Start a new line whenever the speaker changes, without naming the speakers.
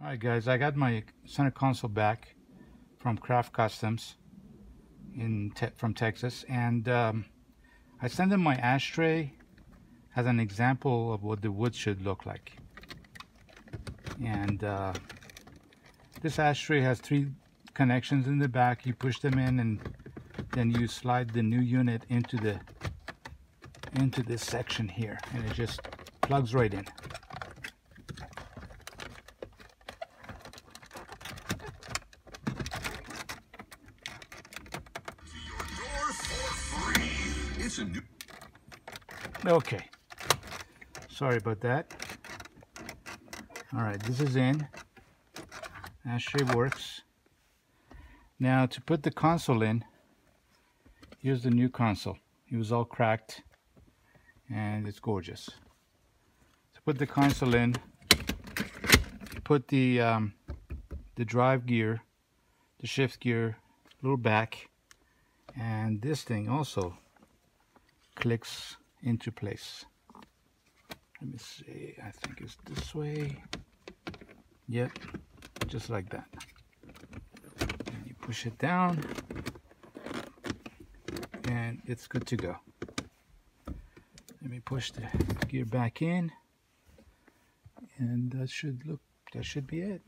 Alright guys, I got my center console back from Craft Customs in te from Texas and um, I sent them my ashtray as an example of what the wood should look like. And uh, this ashtray has three connections in the back. You push them in and then you slide the new unit into the into this section here and it just plugs right in. Okay. Sorry about that. Alright, this is in. Ashtray works. Now to put the console in, here's the new console. It was all cracked and it's gorgeous. To put the console in, put the um, the drive gear, the shift gear a little back and this thing also clicks into place. Let me see, I think it's this way. Yep, just like that. And you push it down and it's good to go. Let me push the gear back in and that should look, that should be it.